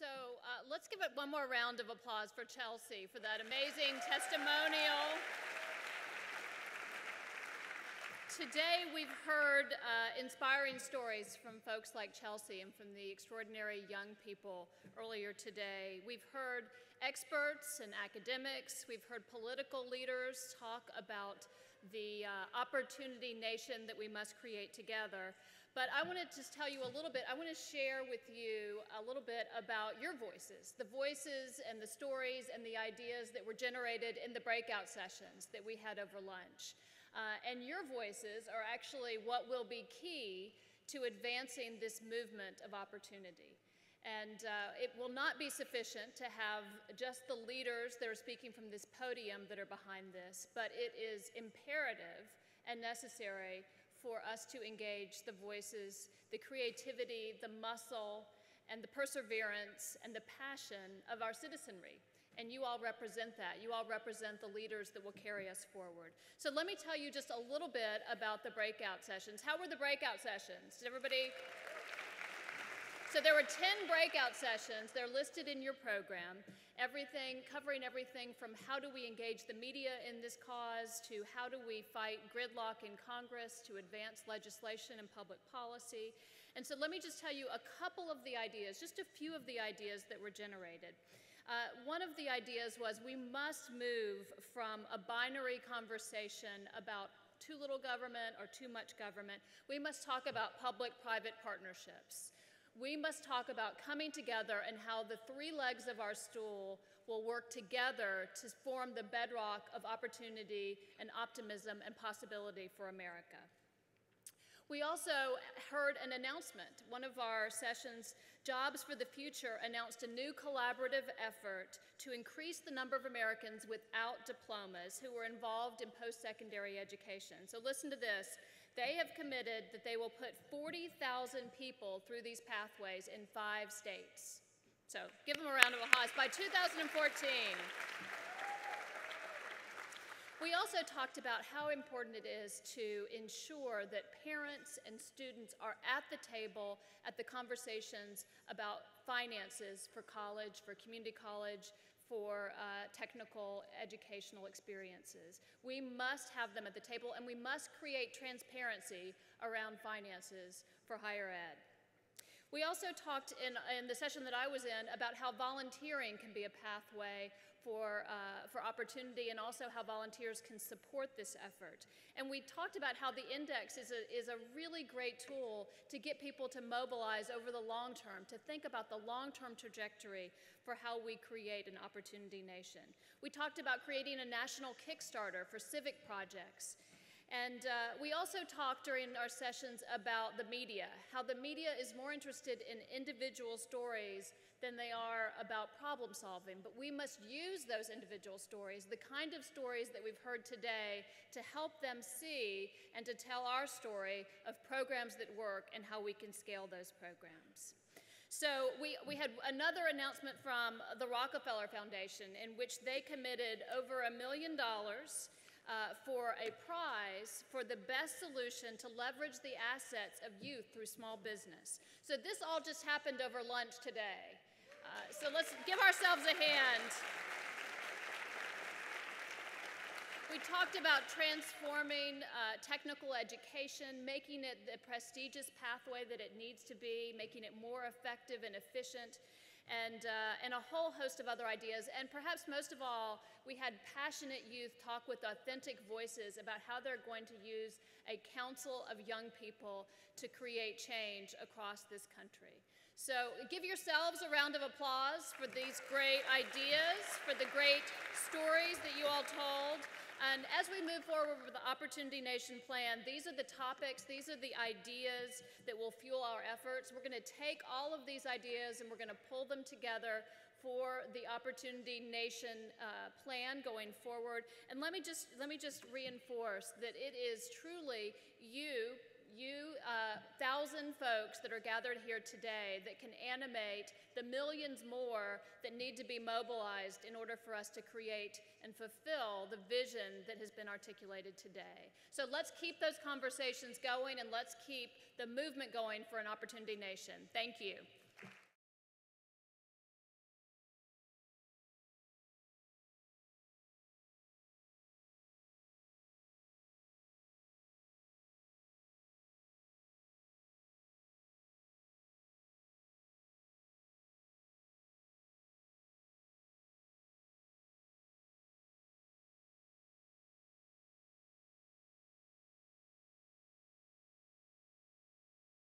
So uh, let's give it one more round of applause for Chelsea for that amazing testimonial. Today we've heard uh, inspiring stories from folks like Chelsea and from the extraordinary young people earlier today. We've heard experts and academics, we've heard political leaders talk about the uh, opportunity nation that we must create together. But I want to just tell you a little bit, I want to share with you a little bit about your voices, the voices and the stories and the ideas that were generated in the breakout sessions that we had over lunch. Uh, and your voices are actually what will be key to advancing this movement of opportunity. And uh, it will not be sufficient to have just the leaders that are speaking from this podium that are behind this, but it is imperative and necessary for us to engage the voices, the creativity, the muscle, and the perseverance and the passion of our citizenry. And you all represent that. You all represent the leaders that will carry us forward. So let me tell you just a little bit about the breakout sessions. How were the breakout sessions? Did everybody? So there were 10 breakout sessions. They're listed in your program. Everything, covering everything from how do we engage the media in this cause to how do we fight gridlock in Congress to advance legislation and public policy. And so let me just tell you a couple of the ideas, just a few of the ideas that were generated. Uh, one of the ideas was we must move from a binary conversation about too little government or too much government. We must talk about public-private partnerships we must talk about coming together and how the three legs of our stool will work together to form the bedrock of opportunity and optimism and possibility for America. We also heard an announcement. One of our sessions, Jobs for the Future, announced a new collaborative effort to increase the number of Americans without diplomas who were involved in post-secondary education. So listen to this. They have committed that they will put 40,000 people through these pathways in five states. So give them a round of applause. By 2014, we also talked about how important it is to ensure that parents and students are at the table at the conversations about finances for college, for community college, for uh, technical educational experiences. We must have them at the table and we must create transparency around finances for higher ed. We also talked in, in the session that I was in about how volunteering can be a pathway for, uh, for opportunity and also how volunteers can support this effort. And we talked about how the index is a, is a really great tool to get people to mobilize over the long term, to think about the long-term trajectory for how we create an opportunity nation. We talked about creating a national Kickstarter for civic projects and uh, we also talked during our sessions about the media, how the media is more interested in individual stories than they are about problem solving. But we must use those individual stories, the kind of stories that we've heard today, to help them see and to tell our story of programs that work and how we can scale those programs. So we, we had another announcement from the Rockefeller Foundation in which they committed over a million dollars uh, for a prize for the best solution to leverage the assets of youth through small business. So this all just happened over lunch today. Uh, so let's give ourselves a hand. We talked about transforming uh, technical education, making it the prestigious pathway that it needs to be, making it more effective and efficient, and, uh, and a whole host of other ideas. And perhaps most of all, we had passionate youth talk with authentic voices about how they're going to use a council of young people to create change across this country. So give yourselves a round of applause for these great ideas, for the great stories that you all told. And as we move forward with the Opportunity Nation plan, these are the topics, these are the ideas that will fuel our efforts. We're going to take all of these ideas and we're going to pull them together for the Opportunity Nation uh, plan going forward. And let me just let me just reinforce that it is truly you you uh, thousand folks that are gathered here today that can animate the millions more that need to be mobilized in order for us to create and fulfill the vision that has been articulated today. So let's keep those conversations going and let's keep the movement going for an opportunity nation. Thank you.